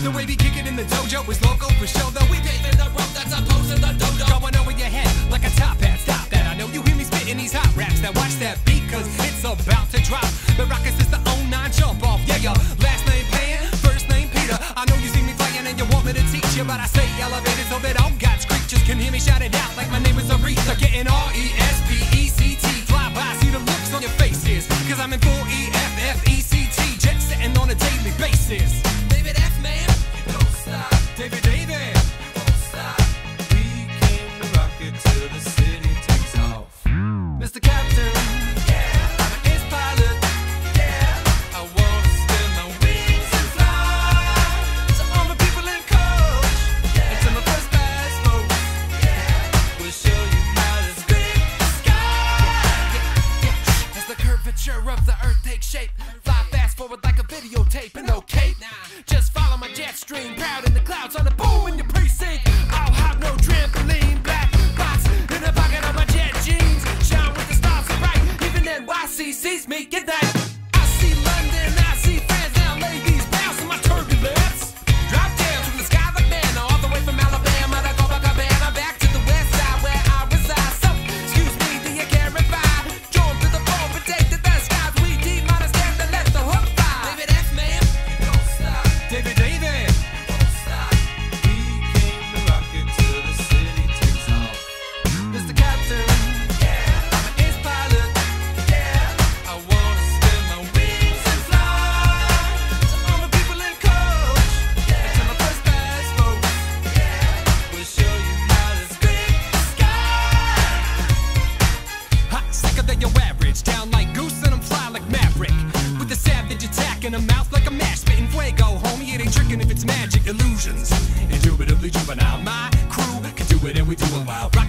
The way we kick it in the dojo is local for show, though. We paving the road that's opposing the dodo. Going over your head like a top hat. Stop that. I know you hear me spitting these hot raps. Now watch that beat, cause it's about to drop. The rocket's is the 09 jump off. Yeah, yo. Last name Pan, first name Peter. I know you see me playing and you want me to teach you, but I say elevated so that all God's creatures can hear me shout it out like my name is Aretha. Getting R E S P E C T. Fly by, see the looks on your faces, cause I'm in full E. structure of the earth takes shape. your average. Down like goose and I'm fly like Maverick. With a savage attack and a mouth like a mash. Spitting fuego, homie, it ain't tricking if it's magic. Illusions, indubitably juvenile. My crew can do it and we do it wild.